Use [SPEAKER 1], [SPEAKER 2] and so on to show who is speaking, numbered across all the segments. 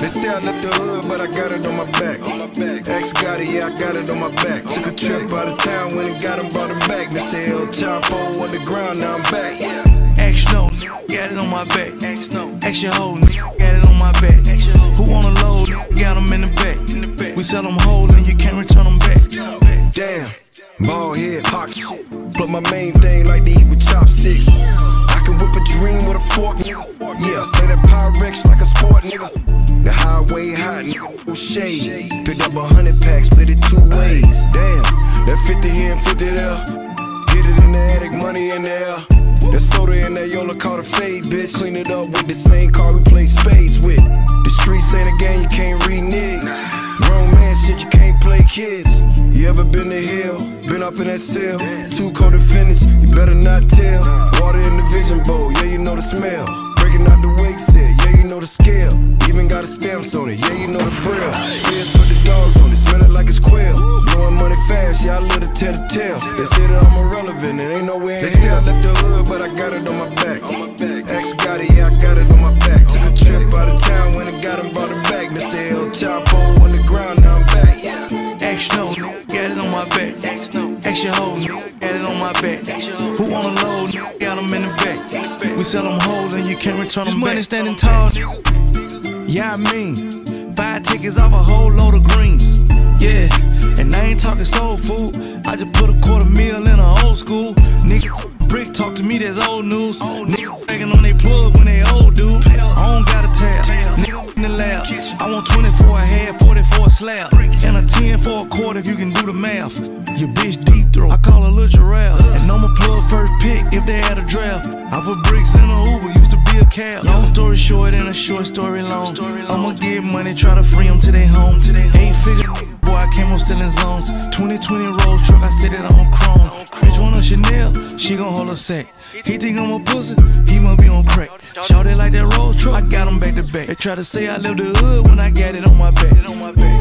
[SPEAKER 1] They say I left the hood, but I got it on my back. Ex got it, yeah, I got it on my back. Took a trip out of town, went and got him, brought him back. Mr. El Chapo on the ground, now I'm back. Yeah.
[SPEAKER 2] Ask no, got it on my back. Your hoe, got it on my back. Who wanna load, got them in the back. We sell them whole and you can't return them back.
[SPEAKER 1] Damn, ball head, pocket. But my main thing like to eat with chopsticks. I can whip a dream with a fork, Picked up a hundred packs, split it two ways. Damn, that 50 here and 50 there. Get it in the attic, money in the air. That soda in that Yola caught a fade, bitch. Clean it up with the same car we play spades with. The streets ain't a game you can't renege. Grown man shit, you can't play kids. You ever been to hell? Been up in that cell? Too cold to finish, you better not tell. Water in the vision bowl, yeah, you know the smell. They say I left the hood, but I got it on my back. Ex got it, yeah, I got it on my back. Took a trip out of town, went and got him, brought him back. Mr. El Chapo on the ground, now I'm back, yeah.
[SPEAKER 2] Ask no, got it on my back. Ask your hoe, got it on my back. Who wanna load, got them in the back. We sell them whole and you can't return them back. money standing tall, yeah, I mean, five tickets off a whole load of greens. Talk to me, that's old news. Nigga begging on they plug when they old, dude. I don't got a tab. Nigga in the lab. I want 24 a head, 44 a slab. And a 10 for a quarter if you can do the math. Your bitch deep throat. I call her Lil Giraffe. And I'ma plug first pick if they had a draft. I put bricks in a Uber, used to be a cab. Long story short and a short story long. I'ma get money, try to free them to their home. Eight figure she gon' hold a sack. He think I'm a pussy, he must be on crack. Shout it like that Rolls truck, I got him back to back. They try to say I live the hood when I got it on my back.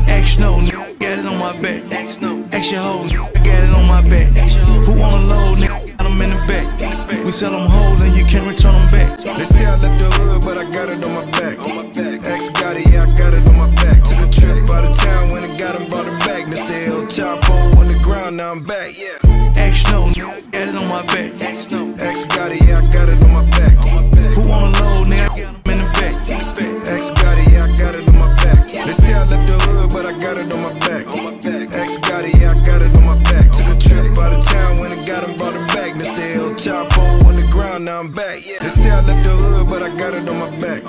[SPEAKER 2] Ask no, nigga, got it on my back. Ask your hoe, nigga, got it on my back. Who wanna load, nigga, got them in the back. We sell them whole and you can't return them back.
[SPEAKER 1] They say I left the hood, but I got it on my back. Ex got it, yeah, I got it on my back. Took a trip out of town, went and got him, brought him back. Mr. El Chapo on the ground, now I'm back, yeah.
[SPEAKER 2] My back.
[SPEAKER 1] Ex got it, yeah, I got it on my back.
[SPEAKER 2] Who wanna load, I got them in the back.
[SPEAKER 1] Ex got it, yeah, I got it on my back. They say I left the hood, but I got it on my back. Ex got it, yeah, I got it on my back. Took a trip out of town, went and got him, brought him back. Mr. El Chapo on the ground, now I'm back. They say I left the hood, but I got it on my back.